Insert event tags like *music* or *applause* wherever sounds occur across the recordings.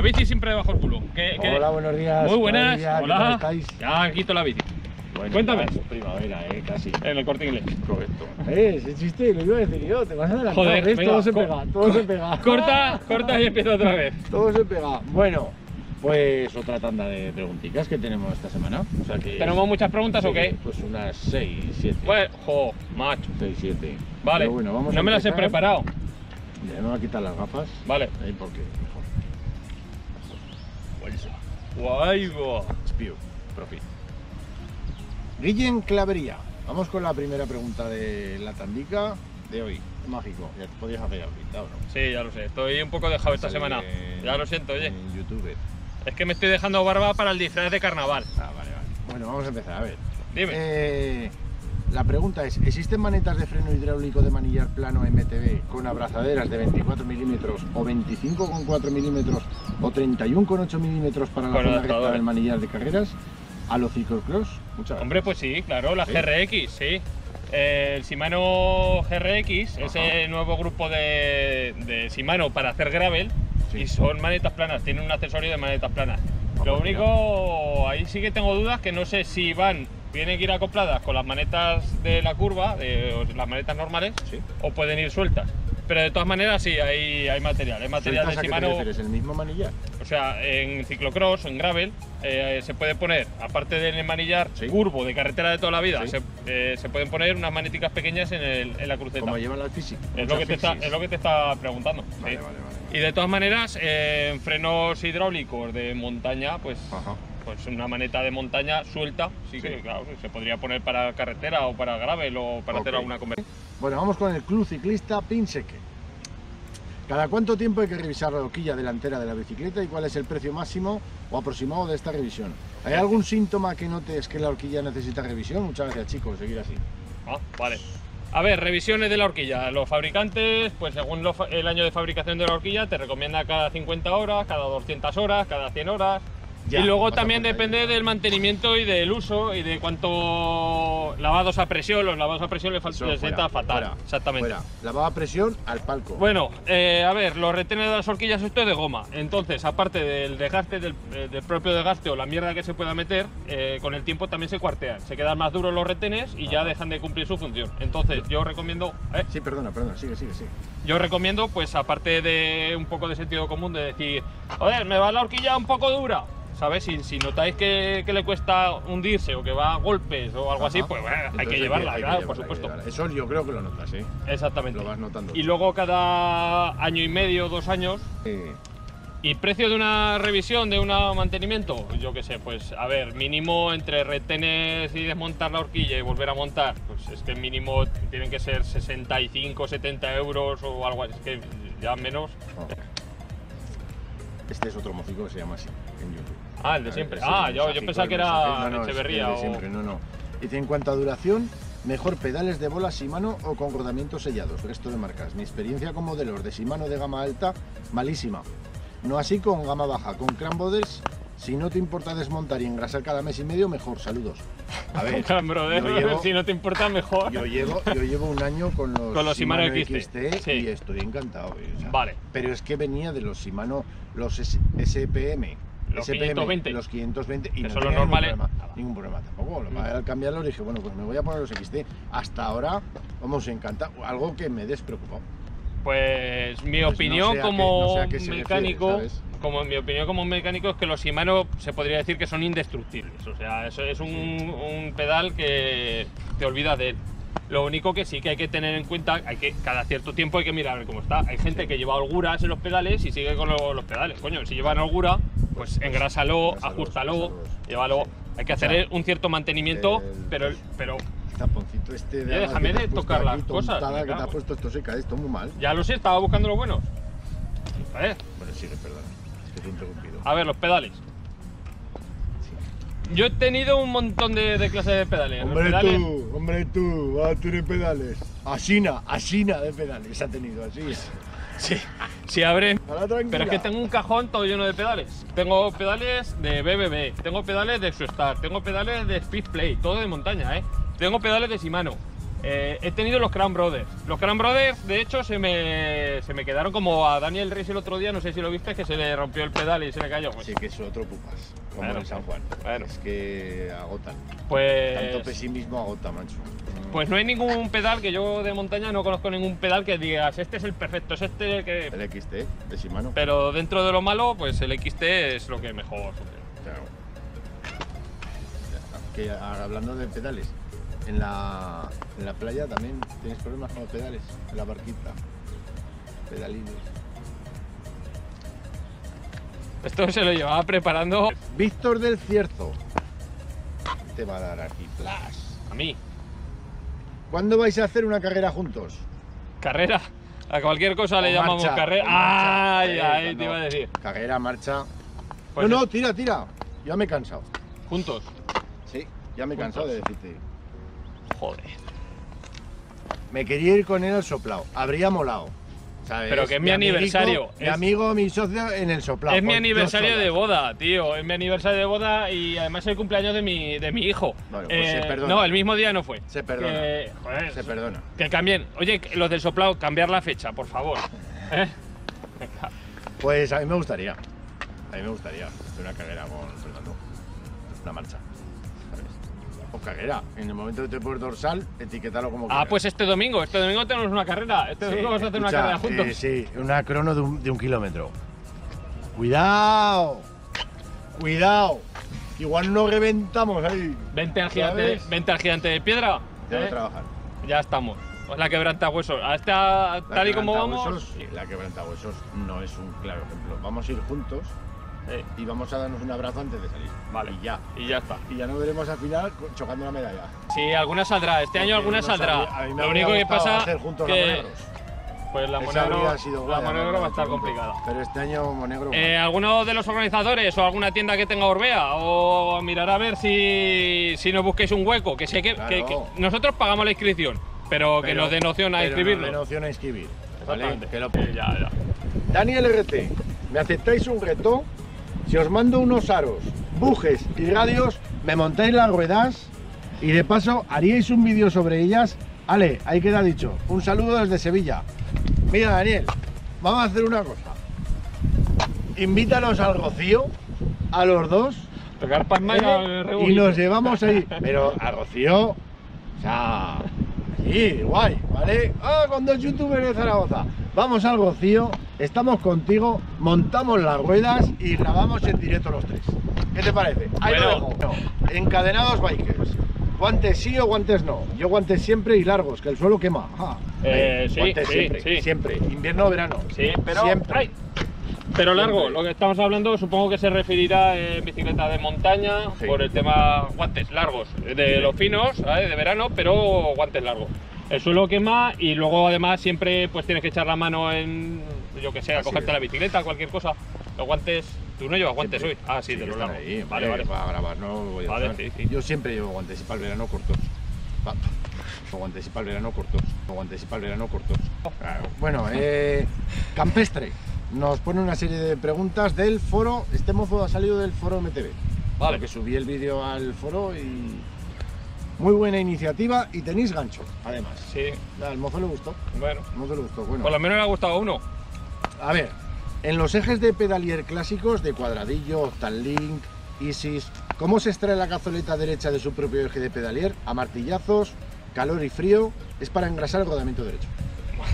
la bici siempre debajo del culo. ¿Qué- qué- Hola, buenos días. Muy buenas, Buenos días, ¿qué hola. estáis? Ya quito la bici. Bueno, Cuéntame. es primavera, eh, casi. En el corte inglés. Correcto. Eh, ese chiste lo iba a decir yo, te vas a adelantar. Joder, ¿ves? venga, todo se pega, todo se pega. Corta, corta y empieza otra vez. Todo se pega. Bueno, pues otra tanda de preguntitas que tenemos esta semana. O sea que ¿Tenemos muchas preguntas o Sí, qué? Pues unas 6, 7. Bueno, jo, macho. 6, 7. Vale, bueno, vamos no a me las he empezar. preparado. Ya me voy a quitar las gafas. Vale. Ahí porque. Guay, go. Spew, profi. Guillén Clavería. Vamos con la primera pregunta de la tandica de hoy. Mágico. Ya te podías hacer ahorita, ¿o no? Sí, ya lo sé. Estoy un poco dejado esta semana. en- Ya lo siento, oye. En YouTube. Es que me estoy dejando barba para el disfraz de carnaval. Ah, vale, vale. Bueno, vamos a empezar. A ver. Dime. Eh, la pregunta es, ¿existen manetas de freno hidráulico de manillar plano MTB con abrazaderas de 24 milímetros o 25,4 milímetros o 31,8 milímetros para la Con zona recta del manillar de carreras? ¿A los ciclocross? Muchas gracias. Hombre, pues sí, claro, la ¿Sí? GRX, sí. Eh, el Shimano GRX, Ajá. ese nuevo grupo de, de Shimano para hacer gravel, Sí. y son manetas planas, tienen un accesorio de manetas planas. Lo único, ahí sí que tengo dudas, que no sé si van, tienen que ir acopladas con las manetas de la curva, de, las manetas normales, Sí. o pueden ir sueltas. Pero de todas maneras sí, hay, hay material, hay material ¿Sueltas de Shimano. refieres? ¿El mismo manillar? O sea, en ciclocross, en gravel, eh, se puede poner, aparte del manillar Sí. curvo de carretera de toda la vida, Sí. se, eh, se pueden poner unas manéticas pequeñas en, el- en la cruceta. Como llevan las físicas. Es lo, que te está, es lo que te está preguntando. Vale, vale, vale. Y de todas maneras, eh, en frenos hidráulicos de montaña, pues, Ajá. Pues una maneta de montaña suelta, sí, que Sí. claro, se podría poner para carretera o para gravel o para hacer Ok. alguna conversión. Bueno, vamos con el club ciclista Pinseque. ¿Cada cuánto tiempo hay que revisar la horquilla delantera de la bicicleta y cuál es el precio máximo o aproximado de esta revisión? ¿Hay algún síntoma que notes que la horquilla necesita revisión? Muchas gracias chicos, seguir así. Ah, vale. A ver, revisiones de la horquilla. Los fabricantes, pues según lo el año de fabricación de la horquilla, te recomienda cada 50 horas, cada 200 horas, cada 100 horas. Ya, y luego también depende del mantenimiento y del uso y de cuánto lavados a presión. Los lavados a presión le falta fatal. fuera, Exactamente. Fuera. Lavaba a presión al palco. Bueno, eh, a ver, los retenes de las horquillas esto es de goma. Entonces, aparte del desgaste, del, eh, del propio desgaste o la mierda que se pueda meter, eh, con el tiempo también se cuartean. Se quedan más duros los retenes y ya dejan de cumplir su función. Entonces, yo recomiendo, eh, Sí, perdona, perdona, sigue, sigue, sigue. yo recomiendo, pues aparte de un poco de sentido común, de decir, joder, me va la horquilla un poco dura. ¿Sabes? Si, si notáis que, que le cuesta hundirse o que va a golpes o algo así, pues bueno, hay que llevarla, hay que claro, llevarla, por supuesto. Eso yo creo que lo notas, ¿eh? Exactamente. Lo vas notando. Y luego cada año y medio, dos años, Eh, ¿Y precio de una revisión, de un mantenimiento? Yo qué sé, pues a ver, mínimo entre retenes y desmontar la horquilla y volver a montar, pues es que mínimo tienen que ser 65, 70 euros o algo así, es que ya menos. oh. Este es otro mocico que se llama así en YouTube. Ah, el de siempre. Ah, yo, yo pensaba que era no, no, Echeverría el de o... siempre, no, no. Dice, en cuanto a duración, mejor pedales de bola Shimano o con rodamientos sellados, resto de marcas. Mi experiencia con modelos de Shimano de gama alta, malísima. No así con gama baja, con Cranboders, si no te importa desmontar y engrasar cada mes y medio, mejor, saludos. A *laughs* ver, Brother, yo llevo- si no te importa, mejor. yo llevo, yo llevo un año con los, Con los Shimano XT, sí. y estoy encantado. eh, o sea, Vale. Pero es que venía de los Shimano, los S- SPM. Los SPM, 520. Los 520 y Que no son los ningún normales. problema, Ah, va. ningún problema tampoco. Lo Mm. que al cambiarlos dije, bueno, pues me voy a poner los XT. Hasta ahora, vamos, encanta. Algo que me despreocupado. Pues mi Pues no opinión como no qué se refiere, mecánico, ¿sabes? como mi opinión como mecánico es que los Shimano se podría decir que son indestructibles. O sea, eso es un, un pedal que te olvidas de él. Lo único que sí que hay que tener en cuenta, hay que cada cierto tiempo hay que mirar a ver cómo está. Hay gente que lleva holguras en los pedales y sigue con lo- los pedales. Coño, si llevan holgura, pues engrásalo, engrásalos, ajustalo, llévalo. Hay que hacer sea, un cierto mantenimiento, el- pero, el- pero taponcito este de Ya, alas déjame de tocar las cosas, tontada me que te cago. has puesto esto seca, esto muy mal. ya lo sé, estaba buscando los buenos. A ver, Bueno, sigue, perdón. Es que te he interrumpido. a ver, los pedales. Yo he tenido un montón de, de clases de pedales. Hombre pedales- tú, hombre tú, va a tener pedales. Asina, asina de pedales ha tenido, así. Sí, sí tranquila. Pero es que tengo un cajón todo lleno de pedales. Tengo pedales de BBB, tengo pedales de Sustar, tengo pedales de Speed Play, todo de montaña, ¿eh? Tengo pedales de Shimano. Eh, he tenido los Crown Brothers. Los Crown Brothers, de hecho, se me, se me quedaron como a Daniel Reis el otro día, no sé si lo viste, que se le rompió el pedal y se le cayó. Pues, Sí, que es otro pupas, como Bueno, en San Juan. bueno. Es que agotan. Tanto pues, pesimismo agota, macho. pues no hay ningún pedal que yo de montaña no conozco ningún pedal que digas, este es el perfecto, es este el que... El XT, de Shimano. Pero dentro de lo malo, pues el XT es lo que mejor. Claro. Que ahora hablando de pedales, en la, en la playa también tienes problemas con los pedales, en la barquita. Pedalines. Esto se lo llevaba preparando Víctor del Cierzo. Te va a dar aquí flash. a mí. ¿Cuándo vais a hacer una carrera juntos? Carrera. A cualquier cosa le llamamos carrera. marcha. Ay, te iba a decir. Carrera, marcha. Pues no, no, tira, tira. Ya me he cansado. Juntos. Sí, ya me he cansado de decirte. Joder. Me quería ir con él al soplado. Habría molado. ¿sabes? Pero que es mi aniversario, Mi es- amigo, mi socio en el soplado. Es mi aniversario de boda, tío. Es mi aniversario de boda y además es el cumpleaños de mi, de mi hijo. Eh, Bueno, pues se perdona. no, el mismo día no fue. Se perdona. Joder, Se perdona. que cambien. Oye, los del soplado, cambiar la fecha, por favor. *laughs* ¿Eh? Venga. Pues a mí me gustaría. A mí me gustaría hacer una carrera con Fernando. Una marcha. Carrera. En el momento que te pones dorsal, etiquétalo como Ah, quieras. pues este domingo. Este domingo tenemos una carrera. Este Sí, domingo vamos a hacer una carrera juntos. eh, sí, una crono de un, de un kilómetro. Cuidado. Cuidado. Igual nos reventamos ahí. Vente al gigante, ¿Sabes? vente al gigante de piedra. Tengo ¿eh? trabajar. Ya estamos. Pues la quebranta huesos. A esta, La tal y como vamos. la quebrantahuesos no es un claro ejemplo. Vamos a ir juntos eh, y vamos a darnos un abrazo antes de salir. Vale. Y ya. y ya está. Y ya no veremos al final chocando la medalla. Sí, alguna saldrá. Este año alguna nos saldrá. habría- a mí me Lo único que pasa hacer juntos que pues la monegro, la monegro va a estar complicada. Pero este año Monegro. Eh, ¿Alguno de los organizadores o alguna tienda que tenga Orbea? O mirar a ver si, si nos busquéis un hueco. Que sé que, Claro. que- que nosotros pagamos la inscripción, pero, que nos dé noción a nos dé noción a inscribir. ¿vale? Que lo- Eh, ya, ya. Daniel RT, ¿me aceptáis un reto? Si os mando unos aros, bujes y radios, me montáis las ruedas y de paso haríais un vídeo sobre ellas. Ale, ahí queda dicho. Un saludo desde Sevilla. Mira, Daniel, vamos a hacer una cosa. Invítanos al Rocío, a los dos, palma y, ¿eh? y nos llevamos ahí. Pero a Rocío, o sea, allí, guay, ¿vale? Ah, con dos youtubers de Zaragoza. Vamos al Rocío, estamos contigo, montamos las ruedas y grabamos en directo los tres. ¿Qué te parece? Ahí lo Bueno. dejo. Encadenados bikers. Guantes sí o guantes no. Yo guantes siempre y largos, que el suelo quema. Ah, Eh, eh, sí, guantes sí, siempre, sí. siempre. Invierno o verano. Sí, pero. Siempre. ¡Ay! Pero largo, lo que estamos hablando supongo que se referirá en bicicleta de montaña Sí. por el tema guantes largos, de los finos, ¿sabes? de verano, pero guantes largos. El suelo quema y luego además siempre pues tienes que echar la mano en, yo que sé, a cogerte es. la bicicleta, cualquier cosa. Los guantes, tú no llevas guantes Siempre. hoy. Ah, sí, de que los largos. ahí, vale, vale. Para grabar, no voy a Vale, sí, sí. Yo siempre llevo guantes y para el verano cortos. Pa- Guantes y para el verano cortos. Guantes y para el verano cortos. Claro. Bueno, eh, Campestre nos pone una serie de preguntas del foro. Este mozo ha salido del foro MTV. Vale. Porque subí el vídeo al foro y. Muy buena iniciativa y tenéis gancho, además. Sí, Al mozo le gustó. bueno. Al mozo le gustó. Bueno, Por lo menos le ha gustado a uno. A ver, en los ejes de pedalier clásicos de cuadradillo, Octanlink, Isis, ¿cómo se extrae la cazoleta derecha de su propio eje de pedalier? A martillazos, calor y frío, es para engrasar el rodamiento derecho.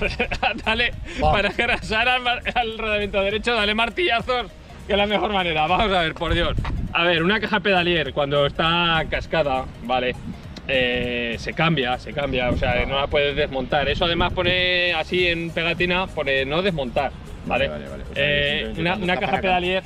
*laughs* dale, Vamos. para grasar al, mar- al rodamiento derecho, dale martillazos, que es la mejor manera. Vamos a ver, por Dios. A ver, una caja pedalier cuando está cascada, vale, eh, se cambia, se cambia, o sea, no la puedes desmontar. Eso además pone así en pegatina, pone no desmontar, ¿vale? Vale, vale. O sea, Eh, una una caja pedalier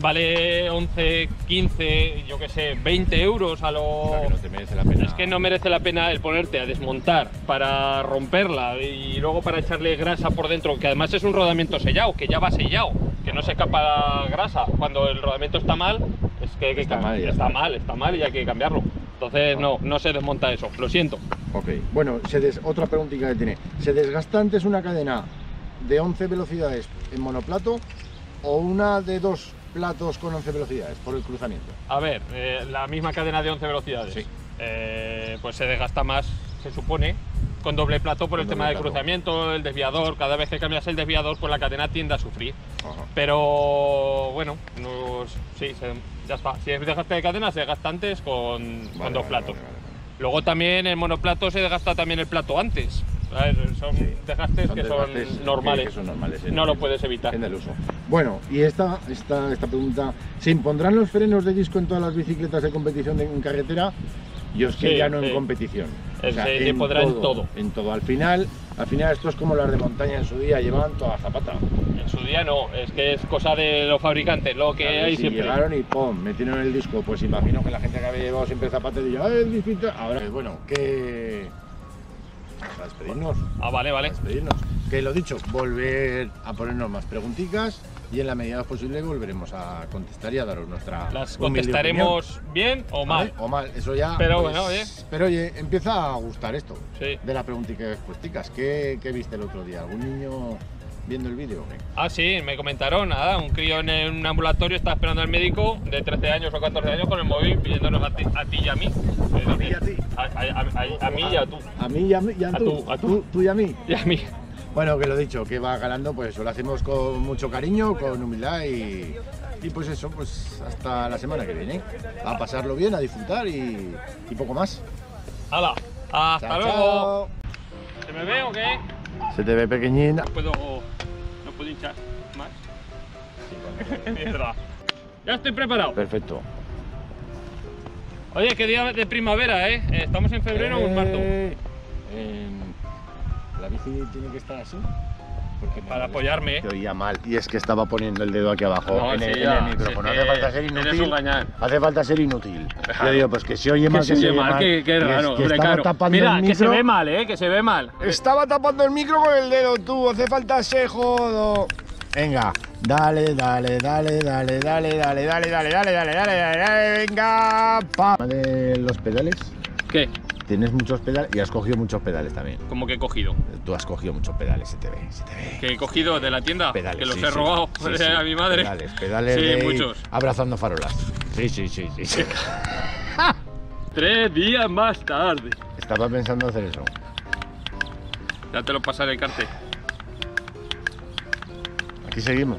vale 11, 15, yo qué sé, 20 euros a lo... Que no te merece la pena. Es que no merece la pena el ponerte a desmontar para romperla y luego para echarle grasa por dentro, que además es un rodamiento sellado, que ya va sellado, que no se escapa la grasa. Cuando el rodamiento está mal, es que, hay que Está mal está está. mal, está mal y hay que cambiarlo. Entonces no, no se desmonta eso, lo siento. Ok, bueno, se des- otra preguntita que tiene. ¿Se desgasta antes una cadena de 11 velocidades en monoplato o una de dos platos con 11 velocidades por el cruzamiento? A ver, eh, la misma cadena de 11 velocidades, Sí. eh, pues se desgasta más, se supone, con doble plato por Con el tema del cruzamiento, el desviador. Cada vez que cambias el desviador, pues la cadena tiende a sufrir. Ajá. Pero bueno, no- sí, se- ya está. Si es desgaste de cadena, se desgasta antes con, con Vale, dos vale, platos. vale. Luego también el monoplato se desgasta también el plato antes. ¿Sabes? Son Sí. desgastes Son que son desgastes normales. que son normales en no el- lo puedes evitar. En el uso. Bueno, y esta, esta, esta pregunta, ¿se impondrán los frenos de disco en todas las bicicletas de competición de- en carretera? Yo es que Sí, ya no sí. en competición. Eh, se impondrá en todo. En todo. Al final, al final esto es como las de montaña en su día, llevaban toda zapata. En su día no, es que es cosa de los fabricantes, lo que Claro, hay si siempre. llegaron y pum, metieron el disco, pues imagino que la gente que había llevado siempre zapata diría, ¡ay, el disquito! Ahora, bueno, que... Para despedirnos. Ah, vale, vale. despedirnos. Que lo dicho, volver a ponernos más preguntitas y en la medida posible volveremos a contestar y a daros nuestra Las contestaremos bien o mal. ¿vale? O mal, eso ya. Pero pues, bueno, oye. Pero oye, empieza a gustar esto Sí. de la preguntita respuesticas. ¿Qué, ¿Qué viste el otro día? ¿Algún niño viendo el vídeo? Ah, sí, me comentaron, nada, un crío en un ambulatorio está esperando al médico de 13 años o 14 años con el móvil pidiéndonos a ti, a ti y a mí. A mí y a ti. A, mí y a tú. A mí y a, mí, y a tú, tú, a tú. tú. tú y a mí. Y a mí. Bueno, que lo dicho, que va ganando, pues eso lo hacemos con mucho cariño, con humildad y, y pues eso, pues hasta la semana que viene. A pasarlo bien, a disfrutar y, y poco más. ¡Hala! ¡Hasta Chao, luego! chao. ¿Se me ve o qué? Se te ve pequeñín. No puedo, puedo hinchar más. *laughs* Mierda. Ya estoy preparado. Perfecto. Oye, qué día de primavera, ¿eh? Estamos en febrero o en marzo. Eh, en- La bici tiene que estar así. Porque Para apoyarme. Te oía mal. Y es que estaba poniendo el dedo aquí abajo No, en, sí, el, en el micrófono. sí, Hace falta ser inútil. Hace falta ser inútil. Yo digo, pues que se oye mal, Que se oye mal, que, que Y es raro, que claro. tapando Mira, el que se micro. ve mal, ¿eh? Que se ve mal. Estaba tapando el micro con el dedo, tú. Hace falta ser jodo. Venga, dale, dale, dale, dale, dale, dale, dale, dale, dale, dale, dale, dale, dale, venga. Pa. De los pedales. ¿Qué? Tienes muchos pedales y has cogido muchos pedales también. Como que he cogido. Tú has cogido muchos pedales, se te ve, se te ve. Que he cogido de la tienda. Pedales. que los sí, he robado Sí, sí. a mi madre. Pedales, pedales Sí, de muchos. abrazando farolas. Sí, sí, sí, sí. sí. *laughs* Tres días más tarde. Estaba pensando hacer eso. Ya te lo pasaré, Carte. Aquí seguimos.